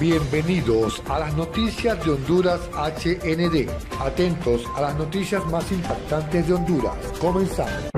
Bienvenidos a las noticias de Honduras HND. Atentos a las noticias más impactantes de Honduras. Comenzamos.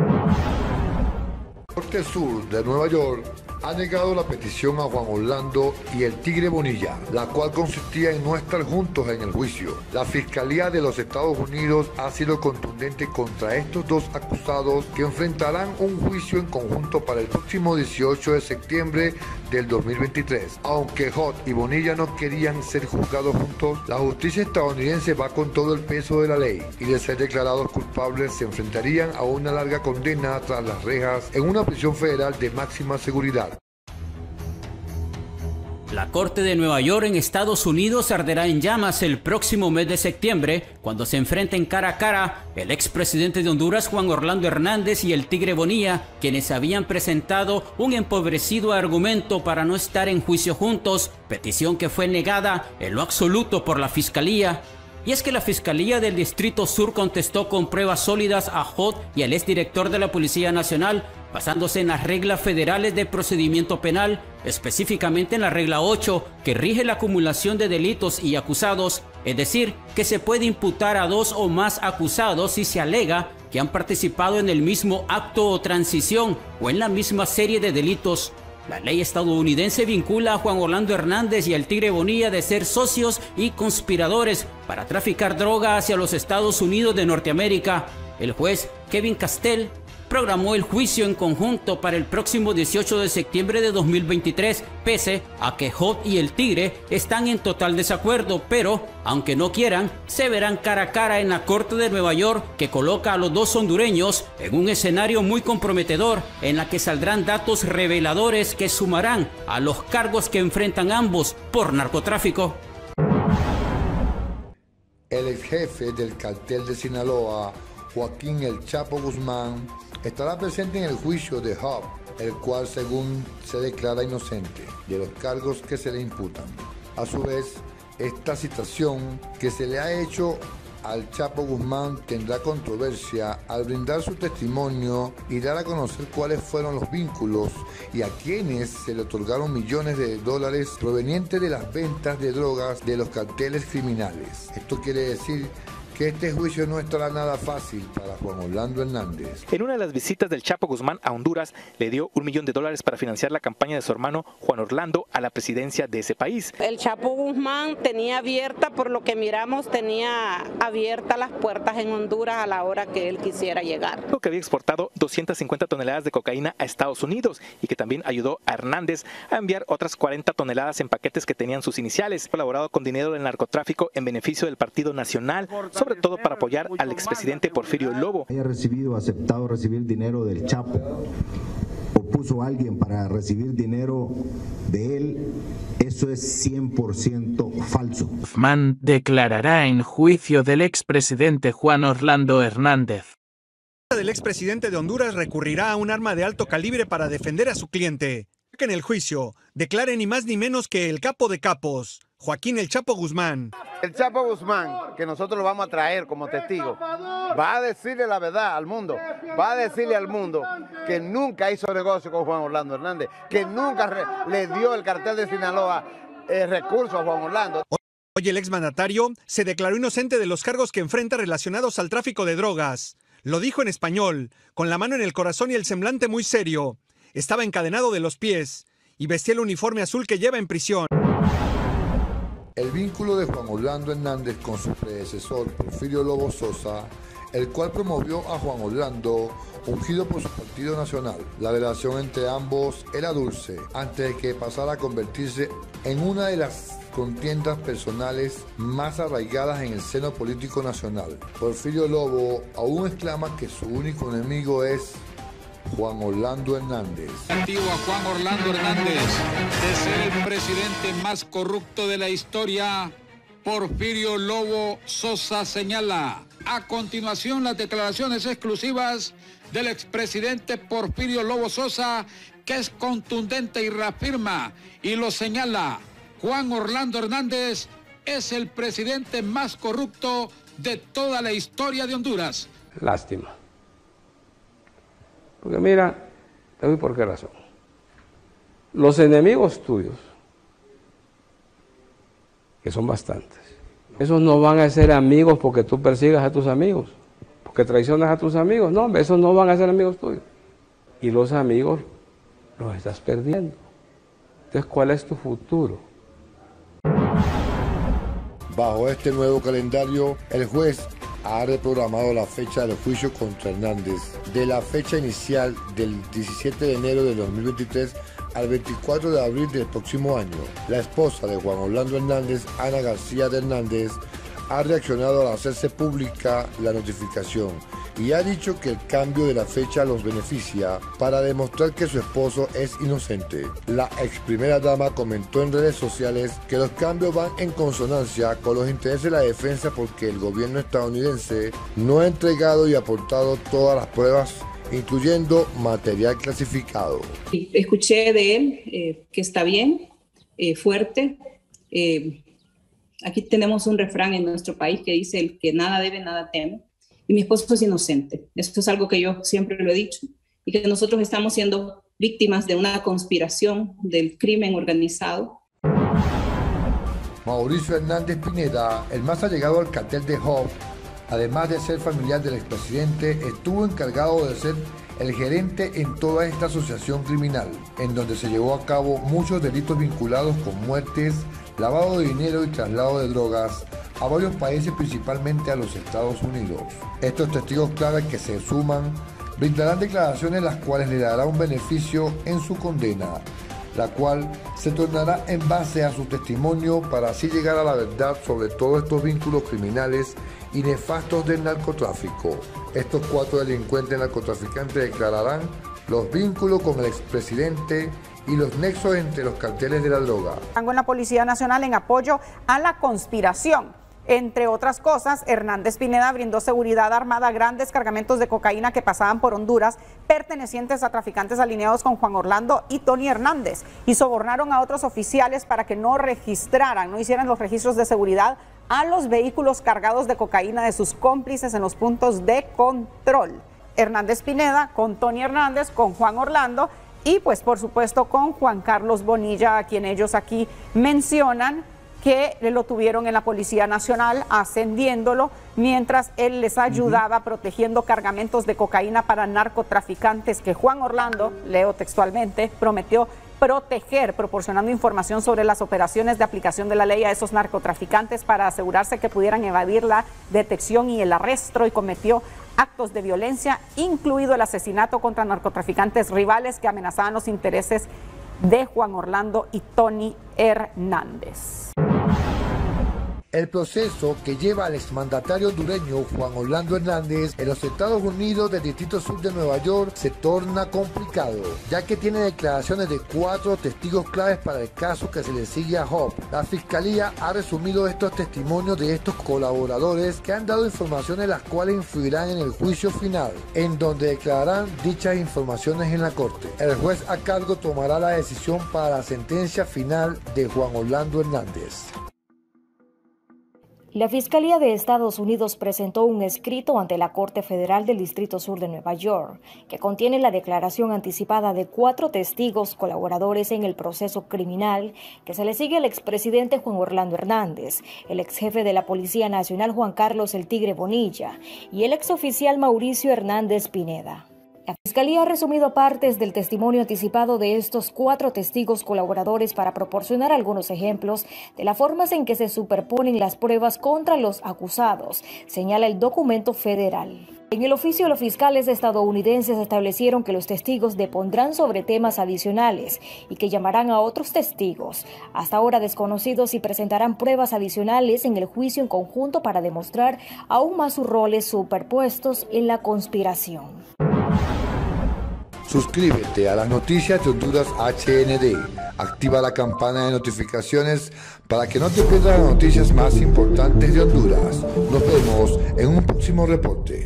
Corte Sur de Nueva York ha negado la petición a Juan Orlando y el Tigre Bonilla, la cual consistía en no estar juntos en el juicio. La Fiscalía de los Estados Unidos ha sido contundente contra estos dos acusados que enfrentarán un juicio en conjunto para el próximo 18 de septiembre del 2023. Aunque Hot y Bonilla no querían ser juzgados juntos, la justicia estadounidense va con todo el peso de la ley y de ser declarados culpables se enfrentarían a una larga condena tras las rejas en una prisión federal de máxima seguridad. La Corte de Nueva York en Estados Unidos arderá en llamas el próximo mes de septiembre cuando se enfrenten cara a cara el expresidente de Honduras Juan Orlando Hernández y el Tigre Bonilla, quienes habían presentado un empobrecido argumento para no estar en juicio juntos, petición que fue negada en lo absoluto por la Fiscalía. Y es que la Fiscalía del Distrito Sur contestó con pruebas sólidas a Hot y al exdirector de la Policía Nacional, basándose en las reglas federales de procedimiento penal, específicamente en la regla 8, que rige la acumulación de delitos y acusados, es decir, que se puede imputar a dos o más acusados si se alega que han participado en el mismo acto o transición o en la misma serie de delitos la ley estadounidense vincula a Juan Orlando Hernández y al Tigre Bonilla de ser socios y conspiradores para traficar droga hacia los Estados Unidos de Norteamérica. El juez Kevin Castell programó el juicio en conjunto para el próximo 18 de septiembre de 2023, pese a que Hot y el Tigre están en total desacuerdo, pero, aunque no quieran, se verán cara a cara en la Corte de Nueva York que coloca a los dos hondureños en un escenario muy comprometedor en la que saldrán datos reveladores que sumarán a los cargos que enfrentan ambos por narcotráfico. El jefe del cartel de Sinaloa, Joaquín El Chapo Guzmán, estará presente en el juicio de Hub, el cual según se declara inocente de los cargos que se le imputan. A su vez, esta citación que se le ha hecho al Chapo Guzmán tendrá controversia al brindar su testimonio y dar a conocer cuáles fueron los vínculos y a quienes se le otorgaron millones de dólares provenientes de las ventas de drogas de los carteles criminales. Esto quiere decir que este juicio no estará nada fácil para Juan Orlando Hernández. En una de las visitas del Chapo Guzmán a Honduras, le dio un millón de dólares para financiar la campaña de su hermano Juan Orlando a la presidencia de ese país. El Chapo Guzmán tenía abierta, por lo que miramos, tenía abiertas las puertas en Honduras a la hora que él quisiera llegar. Que había exportado 250 toneladas de cocaína a Estados Unidos y que también ayudó a Hernández a enviar otras 40 toneladas en paquetes que tenían sus iniciales. Colaborado con dinero del narcotráfico en beneficio del Partido Nacional sobre todo para apoyar al expresidente Porfirio Lobo. Haya recibido, aceptado recibir dinero del Chapo o puso a alguien para recibir dinero de él, eso es 100% falso. Guzmán declarará en juicio del expresidente Juan Orlando Hernández. El expresidente de Honduras recurrirá a un arma de alto calibre para defender a su cliente. Que en el juicio declare ni más ni menos que el capo de capos, Joaquín El Chapo Guzmán. El Chapo Guzmán, que nosotros lo vamos a traer como testigo, va a decirle la verdad al mundo, va a decirle al mundo que nunca hizo negocio con Juan Orlando Hernández, que nunca le dio el cartel de Sinaloa eh, recursos a Juan Orlando. Hoy el exmandatario se declaró inocente de los cargos que enfrenta relacionados al tráfico de drogas. Lo dijo en español, con la mano en el corazón y el semblante muy serio. Estaba encadenado de los pies y vestía el uniforme azul que lleva en prisión. El vínculo de Juan Orlando Hernández con su predecesor Porfirio Lobo Sosa, el cual promovió a Juan Orlando, ungido por su partido nacional. La relación entre ambos era dulce, antes de que pasara a convertirse en una de las contiendas personales más arraigadas en el seno político nacional. Porfirio Lobo aún exclama que su único enemigo es Juan Orlando Hernández. a Juan Orlando Hernández de ser el presidente más corrupto de la historia, Porfirio Lobo Sosa señala. A continuación, las declaraciones exclusivas del expresidente Porfirio Lobo Sosa, que es contundente y reafirma y lo señala. Juan Orlando Hernández es el presidente más corrupto de toda la historia de Honduras. Lástima. Porque mira, te doy por qué razón. Los enemigos tuyos que son bastantes. Esos no van a ser amigos porque tú persigas a tus amigos, porque traicionas a tus amigos. No, esos no van a ser amigos tuyos. Y los amigos los estás perdiendo. Entonces, ¿cuál es tu futuro? Bajo este nuevo calendario, el juez ha reprogramado la fecha del juicio contra Hernández de la fecha inicial del 17 de enero de 2023 al 24 de abril del próximo año. La esposa de Juan Orlando Hernández, Ana García de Hernández, ha reaccionado al hacerse pública la notificación y ha dicho que el cambio de la fecha los beneficia para demostrar que su esposo es inocente. La ex primera dama comentó en redes sociales que los cambios van en consonancia con los intereses de la defensa porque el gobierno estadounidense no ha entregado y aportado todas las pruebas incluyendo material clasificado. Escuché de él eh, que está bien, eh, fuerte. Eh, aquí tenemos un refrán en nuestro país que dice el que nada debe, nada teme y mi esposo es inocente. Eso es algo que yo siempre lo he dicho y que nosotros estamos siendo víctimas de una conspiración del crimen organizado. Mauricio Hernández Pineda, el más allegado al cartel de Hope, además de ser familiar del expresidente, estuvo encargado de ser el gerente en toda esta asociación criminal, en donde se llevó a cabo muchos delitos vinculados con muertes, lavado de dinero y traslado de drogas, a varios países, principalmente a los Estados Unidos. Estos testigos clave que se suman brindarán declaraciones las cuales le dará un beneficio en su condena, la cual se tornará en base a su testimonio para así llegar a la verdad sobre todos estos vínculos criminales y nefastos del narcotráfico. Estos cuatro delincuentes narcotraficantes declararán los vínculos con el expresidente y los nexos entre los carteles de la droga. En la Policía Nacional en apoyo a la conspiración entre otras cosas, Hernández Pineda brindó seguridad armada a grandes cargamentos de cocaína que pasaban por Honduras, pertenecientes a traficantes alineados con Juan Orlando y Tony Hernández, y sobornaron a otros oficiales para que no registraran, no hicieran los registros de seguridad a los vehículos cargados de cocaína de sus cómplices en los puntos de control. Hernández Pineda con Tony Hernández, con Juan Orlando y pues por supuesto con Juan Carlos Bonilla, a quien ellos aquí mencionan que lo tuvieron en la Policía Nacional ascendiéndolo mientras él les ayudaba protegiendo cargamentos de cocaína para narcotraficantes que Juan Orlando, leo textualmente, prometió proteger, proporcionando información sobre las operaciones de aplicación de la ley a esos narcotraficantes para asegurarse que pudieran evadir la detección y el arresto y cometió actos de violencia, incluido el asesinato contra narcotraficantes rivales que amenazaban los intereses de Juan Orlando y Tony Hernández. El proceso que lleva al exmandatario hondureño Juan Orlando Hernández en los Estados Unidos del Distrito Sur de Nueva York se torna complicado, ya que tiene declaraciones de cuatro testigos claves para el caso que se le sigue a Hope. La Fiscalía ha resumido estos testimonios de estos colaboradores que han dado informaciones las cuales influirán en el juicio final, en donde declararán dichas informaciones en la corte. El juez a cargo tomará la decisión para la sentencia final de Juan Orlando Hernández. La Fiscalía de Estados Unidos presentó un escrito ante la Corte Federal del Distrito Sur de Nueva York, que contiene la declaración anticipada de cuatro testigos colaboradores en el proceso criminal que se le sigue al expresidente Juan Orlando Hernández, el exjefe de la Policía Nacional Juan Carlos El Tigre Bonilla y el exoficial Mauricio Hernández Pineda. La Fiscalía ha resumido partes del testimonio anticipado de estos cuatro testigos colaboradores para proporcionar algunos ejemplos de las formas en que se superponen las pruebas contra los acusados, señala el documento federal. En el oficio, los fiscales estadounidenses establecieron que los testigos depondrán sobre temas adicionales y que llamarán a otros testigos, hasta ahora desconocidos, y presentarán pruebas adicionales en el juicio en conjunto para demostrar aún más sus roles superpuestos en la conspiración. Suscríbete a las noticias de Honduras HND. Activa la campana de notificaciones para que no te pierdas las noticias más importantes de Honduras. Nos vemos en un próximo reporte.